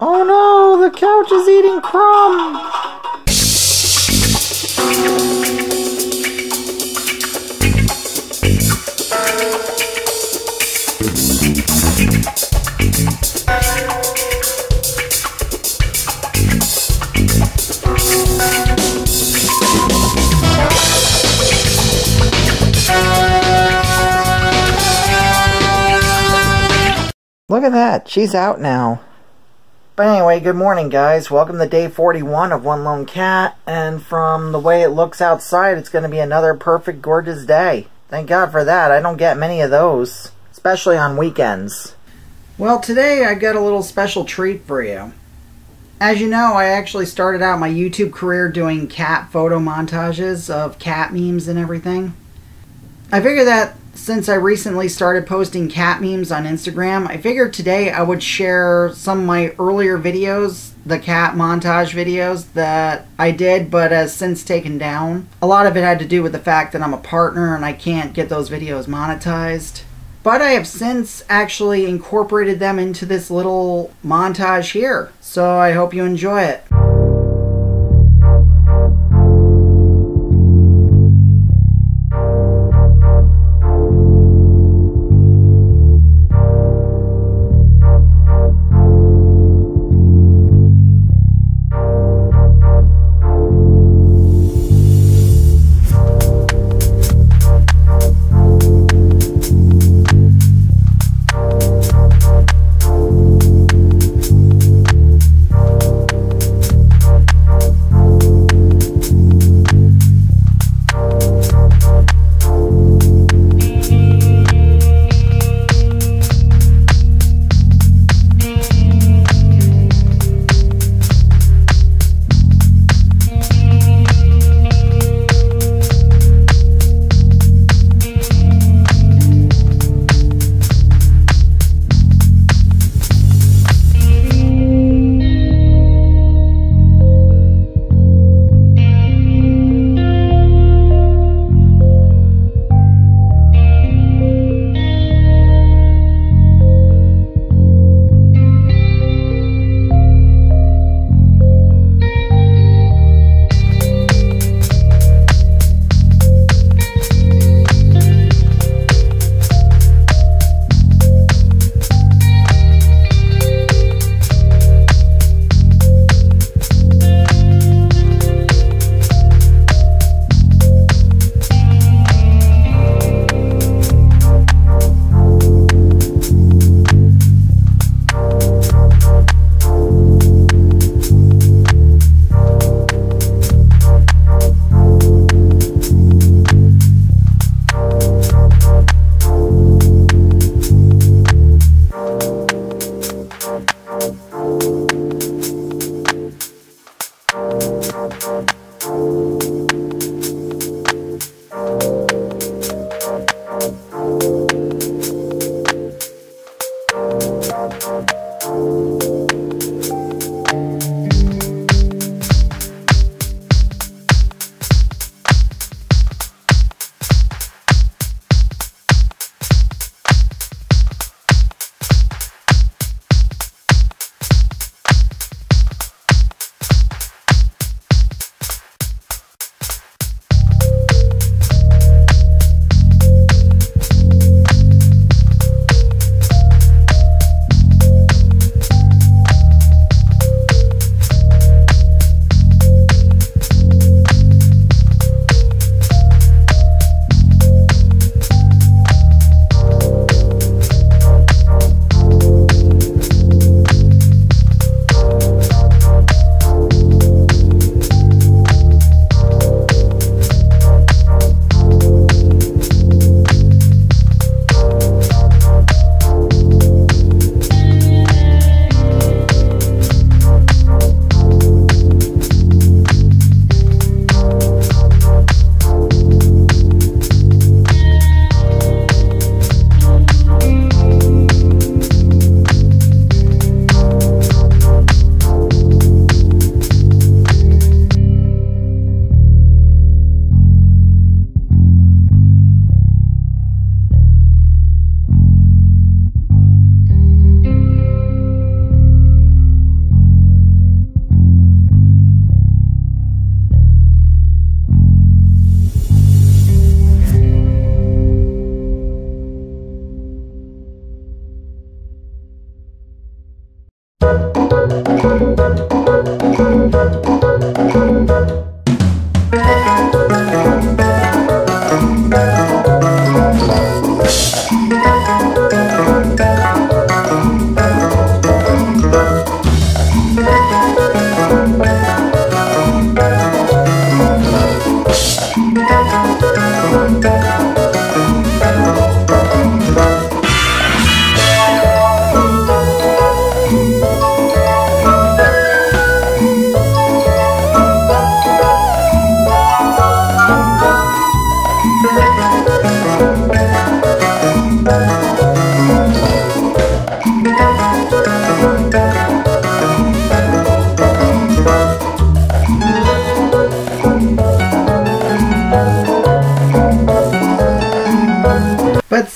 Oh no, the couch is eating Crumb! Look at that, she's out now. But anyway, good morning guys. Welcome to day 41 of One Lone Cat. And from the way it looks outside, it's going to be another perfect, gorgeous day. Thank God for that. I don't get many of those. Especially on weekends. Well, today I got a little special treat for you. As you know, I actually started out my YouTube career doing cat photo montages of cat memes and everything. I figured that since I recently started posting cat memes on Instagram, I figured today I would share some of my earlier videos, the cat montage videos that I did but has since taken down. A lot of it had to do with the fact that I'm a partner and I can't get those videos monetized. But I have since actually incorporated them into this little montage here. So I hope you enjoy it. But at the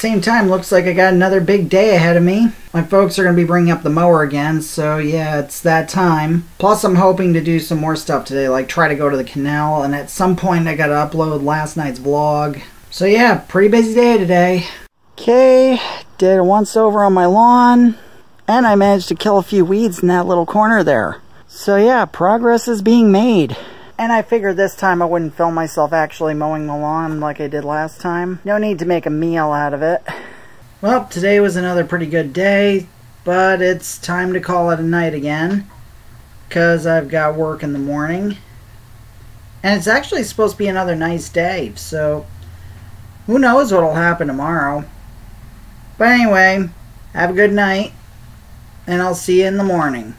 same time, looks like I got another big day ahead of me. My folks are going to be bringing up the mower again, so yeah, it's that time. Plus, I'm hoping to do some more stuff today, like try to go to the canal, and at some point I got to upload last night's vlog. So yeah, pretty busy day today. Okay, did a once over on my lawn, and I managed to kill a few weeds in that little corner there. So yeah, progress is being made. And I figured this time I wouldn't film myself actually mowing the lawn like I did last time. No need to make a meal out of it. Well, today was another pretty good day, but it's time to call it a night again. Because I've got work in the morning. And it's actually supposed to be another nice day, so who knows what'll happen tomorrow. But anyway, have a good night, and I'll see you in the morning.